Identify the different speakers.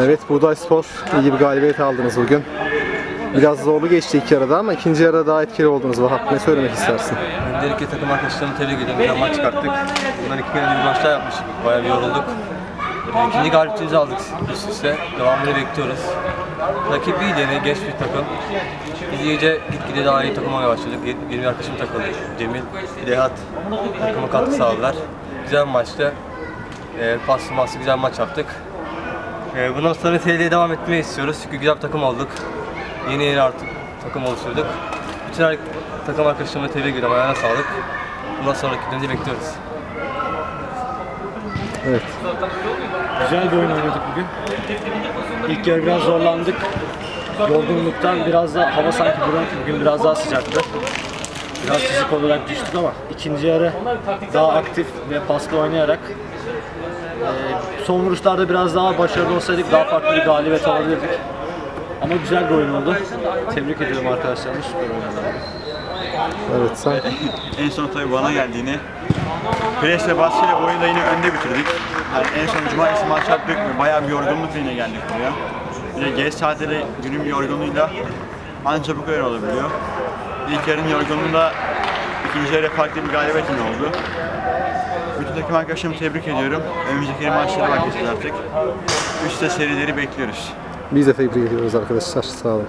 Speaker 1: Evet Buğday Spor iyi bir galibiyet aldınız bugün. Biraz zorlu geçti ilk yarıda ama ikinci yarıda daha etkili oldunuz Vahap. Ne söylemek istersin?
Speaker 2: Öncelikle takım arkadaşlarımı tebrik ediyorum. Güzel maç çıkarttık. Bundan iki gün önce bir maçlar yapmıştık. Bayağı bir yorulduk. İkinci galibiyetimizi aldık üst üste. Devamını bekliyoruz. Rakip iyiydi yine genç bir takım. Biz iyice gitgide daha iyi takım olmaya başladık. Yeni yeni bir arkadaşım takıldı. Cemil, Dehat takıma katkı sağladılar. Güzel bir maçtı. E, paslı maslı güzel bir maç yaptık. E, bundan sonra TL'ye devam etmeyi istiyoruz. Çünkü güzel bir takım olduk. Yeni yeni artık takım oluşturduk. Bütün her- takım arkadaşlarıma tebrik ediyorum. Ayağına sağlık. Bundan sonraki dönüşü bekliyoruz.
Speaker 1: Evet.
Speaker 3: Güzel bir oyun oynadık bugün. İlk yarı biraz zorlandık. Yorgunluktan biraz da hava sanki bugün biraz daha sıcaktı. Biraz fizik olarak düştük ama ikinci yarı daha aktif ve paslı oynayarak e, son vuruşlarda biraz daha başarılı olsaydık daha farklı bir galibiyet alabilirdik. Ama güzel bir oyun oldu. Tebrik ediyorum arkadaşlarımı. Süper oynadılar.
Speaker 1: Evet sen
Speaker 4: En son tabii bana geldiğini Pres ve baskıyla oyunu da yine önde bitirdik. Yani en son cumartesi maç yaptık ve bayağı bir yorgunlukla yine geldik buraya. Bir de geç saatte de günün yorgunluğuyla ancak bu kadar olabiliyor. İlk yarının yorgunluğunda ikinci yarı farklı bir galibiyet yine oldu. Takım arkadaşlarımı tebrik ediyorum. Önümüzdeki maçlara bakacağız artık. Üstte serileri bekliyoruz.
Speaker 1: biz de tebrik ediyoruz arkadaşlar. Sağ olun.